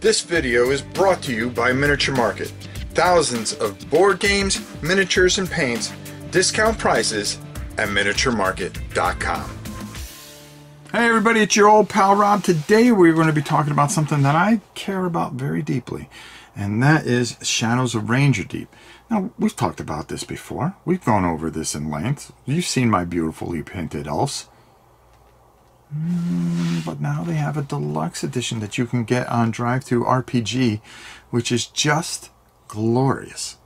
This video is brought to you by Miniature Market. Thousands of board games, miniatures, and paints, discount prices at miniaturemarket.com. Hey everybody, it's your old pal Rob. Today we're going to be talking about something that I care about very deeply, and that is Shadows of Ranger Deep. Now, we've talked about this before. We've gone over this in length. You've seen my beautifully painted elves. But now they have a deluxe edition that you can get on Drive-Thru RPG, which is just glorious.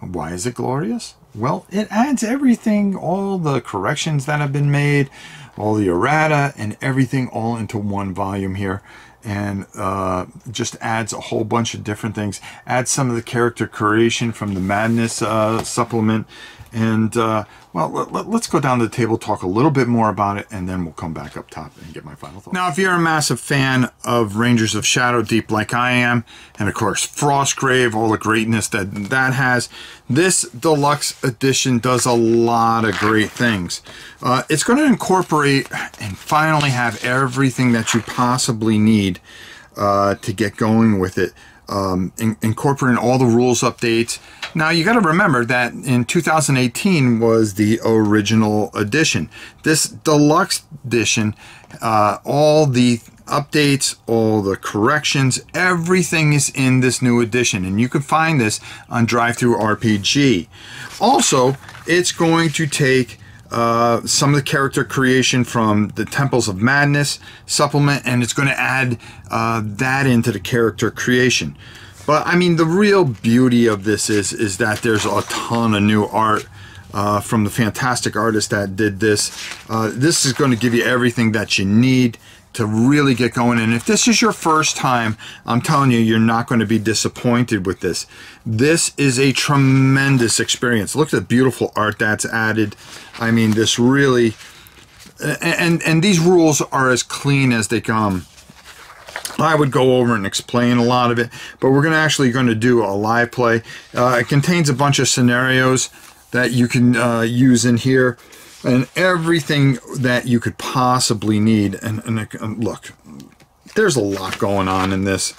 Why is it glorious? Well, it adds everything, all the corrections that have been made, all the errata and everything all into one volume here and uh, just adds a whole bunch of different things. Adds some of the character creation from the Madness uh, supplement and uh, well, let, us go down to the table, talk a little bit more about it, and then we'll come back up top and get my final thoughts. Now, if you're a massive fan of Rangers of Shadow Deep like I am, and of course Frostgrave, all the greatness that that has, this deluxe edition does a lot of great things. Uh, it's going to incorporate and finally have everything that you possibly need uh, to get going with it um, in, incorporating all the rules updates. Now you got to remember that in 2018 was the original edition. This deluxe edition, uh, all the updates, all the corrections, everything is in this new edition, and you can find this on Drive-Thru RPG. Also, it's going to take uh, some of the character creation from the Temples of Madness supplement, and it's going to add uh, that into the character creation. But I mean, the real beauty of this is is that there's a ton of new art uh, from the fantastic artist that did this. Uh, this is going to give you everything that you need to really get going. And if this is your first time, I'm telling you, you're not going to be disappointed with this. This is a tremendous experience. Look at the beautiful art that's added. I mean, this really, and, and these rules are as clean as they come. I would go over and explain a lot of it, but we're going to actually going to do a live play. Uh, it contains a bunch of scenarios that you can uh, use in here and everything that you could possibly need. And, and, look, there's a lot going on in this.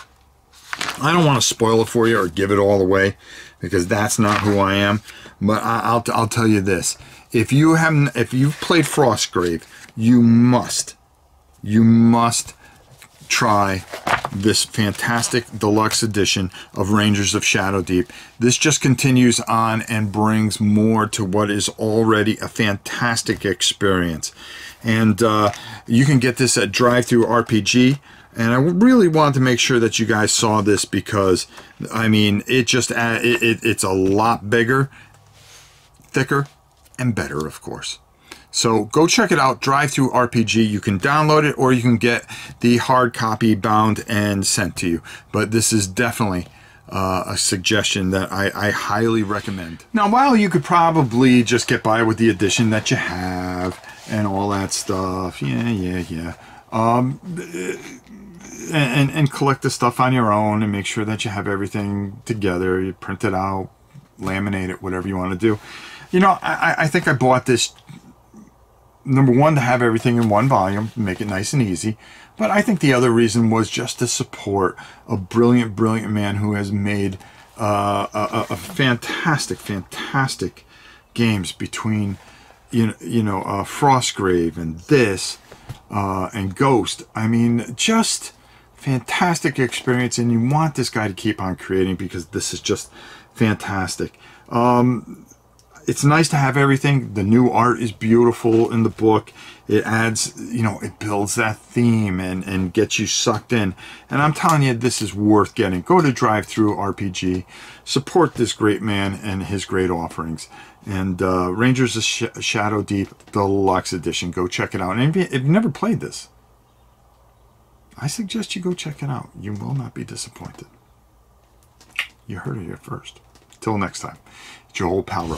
I don't want to spoil it for you or give it all away because that's not who I am. But I, will I'll tell you this: if you haven't, if you've played Frostgrave, you must, you must try this fantastic deluxe edition of Rangers of Shadow Deep. This just continues on and brings more to what is already a fantastic experience. And uh, you can get this at Drive-Thru RPG. And I really wanted to make sure that you guys saw this because, I mean, it just, uh, it, it, it's a lot bigger, thicker, and better, of course. So go check it out, Drive-Thru RPG. You can download it or you can get the hard copy bound and sent to you. But this is definitely uh, a suggestion that I, I, highly recommend. Now, while you could probably just get by with the edition that you have and all that stuff, yeah, yeah, yeah. Um, and, and collect the stuff on your own and make sure that you have everything together. You print it out, laminate it, whatever you want to do. You know, I, I think I bought this number one, to have everything in one volume, make it nice and easy. But I think the other reason was just to support a brilliant, brilliant man who has made uh, a, a, fantastic, fantastic games between, you know, you know uh, Frostgrave and this uh, and Ghost. I mean, just fantastic experience, and you want this guy to keep on creating because this is just fantastic. Um, it's nice to have everything. The new art is beautiful in the book. It adds, you know, it builds that theme and, and gets you sucked in. And I'm telling you, this is worth getting. Go to Drive-Thru RPG. Support this great man and his great offerings. And uh, Rangers of Sh Shadow Deep Deluxe Edition. Go check it out. And if, you, if you've never played this, I suggest you go check it out. You will not be disappointed. You heard it here first. Till next time. it's your old Joel Palra.